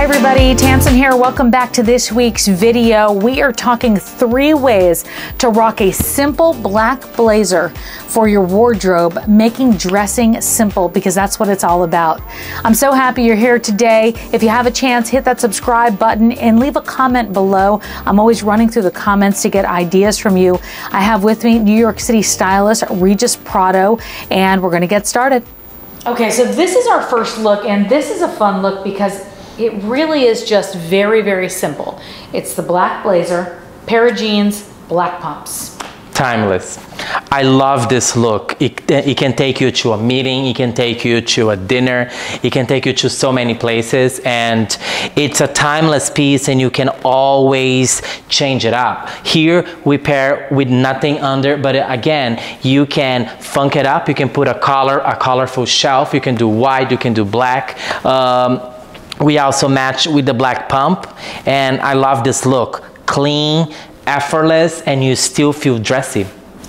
Hi everybody, Tamsen here. Welcome back to this week's video. We are talking three ways to rock a simple black blazer for your wardrobe, making dressing simple because that's what it's all about. I'm so happy you're here today. If you have a chance, hit that subscribe button and leave a comment below. I'm always running through the comments to get ideas from you. I have with me New York City stylist Regis Prado, and we're gonna get started. Okay, so this is our first look, and this is a fun look because it really is just very, very simple. It's the black blazer, pair of jeans, black pumps. Timeless. I love this look. It, it can take you to a meeting, it can take you to a dinner, it can take you to so many places and it's a timeless piece and you can always change it up. Here we pair with nothing under, but again, you can funk it up. You can put a collar, a colorful shelf. You can do white, you can do black. Um, we also match with the black pump and I love this look. Clean, effortless, and you still feel dressy.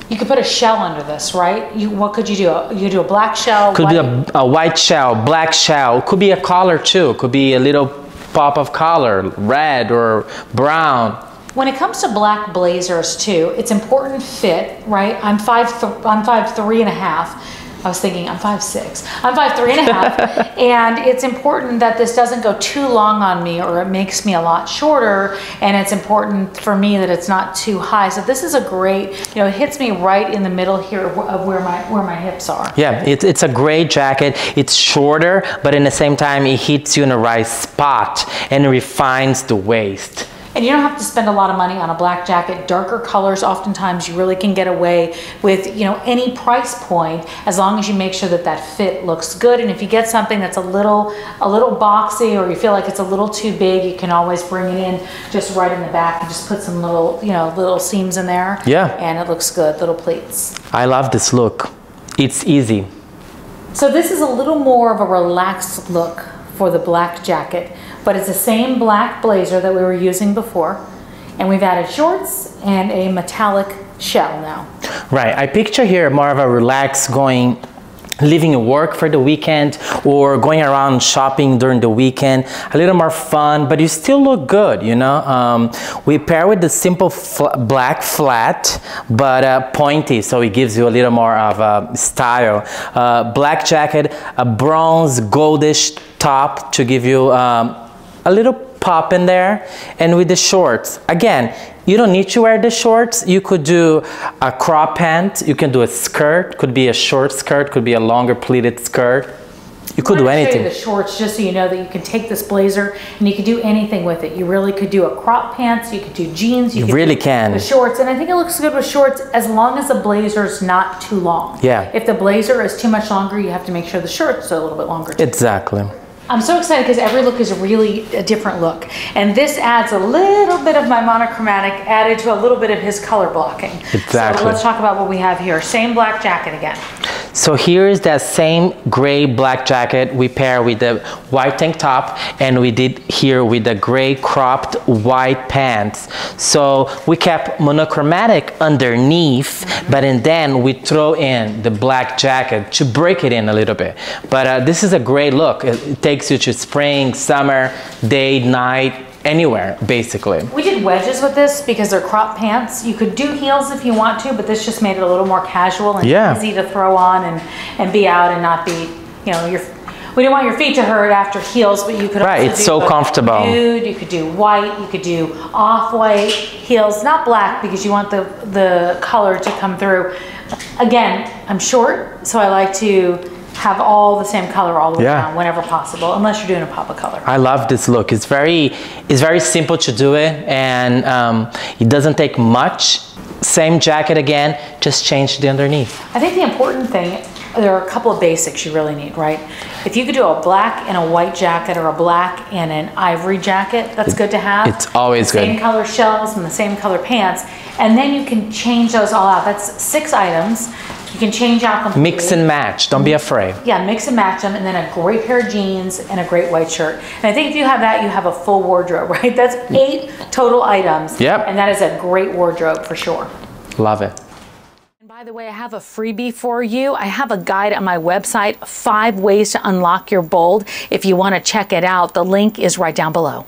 You could put a shell under this, right? You, what could you do? You could do a black shell. Could white. be a, a white shell, black shell. Could be a collar too. Could be a little pop of color, red or brown. When it comes to black blazers too, it's important fit, right? I'm five, th- I'm five three and a half. I was thinking I'm five six. I'm five three and a half, and it's important that this doesn't go too long on me, or it makes me a lot shorter. And it's important for me that it's not too high. So this is a great, you know, it hits me right in the middle here of where my where my hips are. Yeah, it's it's a great jacket. It's shorter, but in the same time, it hits you in the right spot and refines the waist. And you don't have to spend a lot of money on a black jacket. Darker colors, oftentimes you really can get away with, you know, any price point as long as you make sure that that fit looks good. And if you get something that's a little, a little boxy or you feel like it's a little too big, you can always bring it in just right in the back and just put some little, you know, little seams in there. Yeah. And it looks good, little pleats. I love this look. It's easy. So this is a little more of a relaxed look for the black jacket but it's the same black blazer that we were using before. And we've added shorts and a metallic shell now. Right, I picture here more of a relaxed going leaving work for the weekend or going around shopping during the weekend a little more fun but you still look good you know um, we pair with the simple fl black flat but uh, pointy so it gives you a little more of a style uh, black jacket a bronze goldish top to give you um, a little pop in there and with the shorts again you don't need to wear the shorts you could do a crop pant you can do a skirt could be a short skirt could be a longer pleated skirt you could do anything. the shorts just so you know that you can take this blazer and you can do anything with it. You really could do a crop pants, you could do jeans, you, you really can. The shorts, and I think it looks good with shorts as long as the blazer's not too long. Yeah. If the blazer is too much longer, you have to make sure the short's are a little bit longer. Too. Exactly. I'm so excited because every look is a really a different look. And this adds a little bit of my monochromatic added to a little bit of his color blocking. Exactly. So let's talk about what we have here. Same black jacket again. So here is that same gray black jacket we pair with the white tank top and we did here with the gray cropped white pants. So we kept monochromatic underneath, but and then we throw in the black jacket to break it in a little bit. But uh, this is a great look. It takes you to spring, summer, day, night, anywhere basically. We did wedges with this because they're crop pants. You could do heels if you want to, but this just made it a little more casual and yeah. easy to throw on and, and be out and not be, you know, your we didn't want your feet to hurt after heels, but you could right. it's so comfortable. Nude, you could do white, you could do off-white heels, not black because you want the the color to come through. Again, I'm short, so I like to have all the same color all the way yeah. down whenever possible, unless you're doing a pop of color. I love this look. It's very, it's very simple to do it, and um, it doesn't take much. Same jacket again, just change the underneath. I think the important thing, there are a couple of basics you really need, right? If you could do a black and a white jacket or a black and an ivory jacket, that's it, good to have. It's always the good. Same color shells and the same color pants, and then you can change those all out. That's six items. You can change out completely. Mix and match. Don't be afraid. Yeah, mix and match them, and then a great pair of jeans and a great white shirt. And I think if you have that, you have a full wardrobe, right? That's eight total items. Yep. And that is a great wardrobe for sure. Love it By the way, I have a freebie for you. I have a guide on my website, five ways to unlock your bold. If you want to check it out, the link is right down below.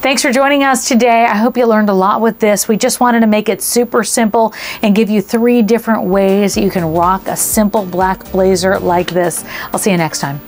Thanks for joining us today. I hope you learned a lot with this. We just wanted to make it super simple and give you three different ways that you can rock a simple black blazer like this. I'll see you next time.